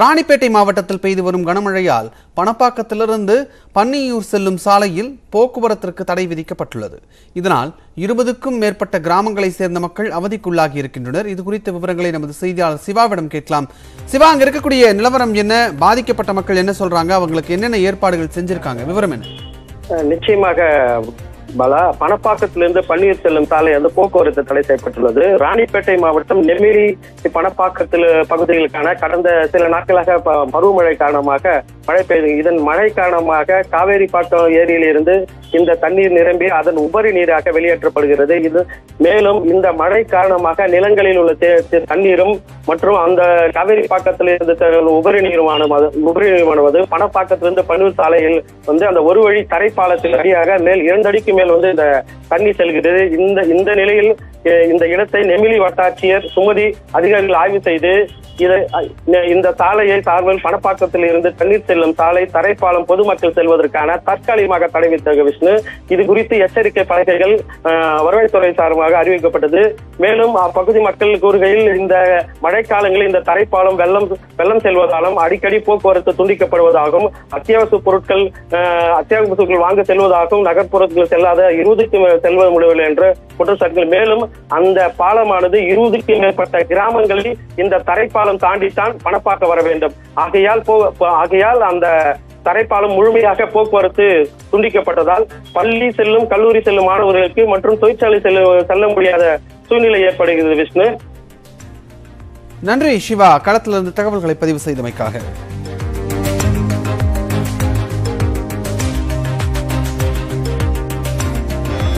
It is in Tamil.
ராணிப்பேட்டை மாவட்டத்தில் பெய்து வரும் கனமழையால் பணப்பாக்கத்திலிருந்து பன்னியூர் செல்லும் சாலையில் போக்குவரத்திற்கு தடை விதிக்கப்பட்டுள்ளது. இதனால் இருபதுக்கும் மேற்பட்ட கிராமங்களைச் சேர்ந்த மக்கள் அவதிக்குள்ளாகி இருக்கின்றனர். இது குறித்த விவரங்களை நமது செய்தியாளர் சிவாவிடம் கேட்கலாம். சிவா அங்க இருக்கக்கூடிய நிலவரம் என்ன? பாதிக்கப்பட்ட மக்கள் என்ன சொல்றாங்க? அவங்களுக்கு என்னென்ன ஏற்பாடுகள் செஞ்சிருக்காங்க? விவரம் என்ன? நிச்சயமாக பலா பணப்பாக்கத்திலிருந்து பன்னீர் செல்லும் சாலை வந்து போக்குவரத்து தடை செய்யப்பட்டுள்ளது. ராணிப்பேட்டை மாவட்டம் நெமிரி பணப்பாக்கத்தில் பகுதிகளுக்கான கடந்த சில நாட்களாக ப- பருவமழை காரணமாக மழை பெய்து. இதன் மழை காரணமாக காவேரி பாக்கம் ஏரியிலிருந்து இந்த தண்ணீர் நிரம்பி அதன் உபரி நீராக வெளியேற்றப்படுகிறது. இது மேலும் இந்த மழை காரணமாக நிலங்களில் உள்ள தே- தண்ணீரும் மற்றும் அந்த காவேரி பாக்கத்தில் இருந்து உபரி நீருமானது உபரி நீருமானது பணப்பாக்கத்திலிருந்து பன்னூர் சாலையில் வந்து அந்த ஒரு வழி தரைப்பாலத்தின் அடியாக மேல் இரண்டு அடிக்கு மேல் வந்து இந்த தண்ணி செல்கிறது. இந்த இந்த நிலையில் இந்த இடத்தை நெமிலி வட்டாட்சியர் சுமதி அதிகாரிகள் ஆய்வு செய்து இதை இந்த சாலையை சார்பில் பணப்பாக்கத்தில் இருந்து தண்ணீர் செல்லும் சாலை தரைப்பாலம் பொதுமக்கள் செல்வதற்கான தற்காலிகமாக தடை விதித்த விஷ்ணு. இது குறித்து எச்சரிக்கை பலகைகள் வருவாய்த்துறை சார்பாக அறிவிக்கப்பட்டது. மேலும் அப்பகுதி மக்கள் கூறுகையில் இந்த மழைக்காலங்களில் இந்த தரைப்பாலம் வெள்ளம் வெள்ளம் செல்வதாலும் அடிக்கடி போக்குவரத்து துண்டிக்கப்படுவதாகவும் அத்தியாவசிய பொருட்கள் அத்தியாவசிய பொருட்கள் வாங்க செல்வதாகவும் நகர்ப்புறத்தில் செல்லாத இருபதுக்கு செல்வது முடியவில்லை என்று குற்றச்சாட்டுகள். மேலும் அந்த பாலமானது இருபதுக்கு மேற்பட்ட கிராமங்களில் இந்த தரைப்பாலம் தாண்டித்தான் பணப்பாக்க வர வேண்டும். ஆகையால் போ ஆகையால் அந்த தரைப்பாலம் முழுமையாக போக்குவரத்து துண்டிக்கப்பட்டதால் பள்ளி செல்லும் கல்லூரி செல்லும் மாணவர்களுக்கு மற்றும் தொழிற்சாலை செல்ல செல்ல முடியாத சூழ்நிலை ஏற்படுகிறது விஷ்ணு. நன்றி சிவா. களத்திலிருந்து தகவல்களை பதிவு செய்தமைக்காக.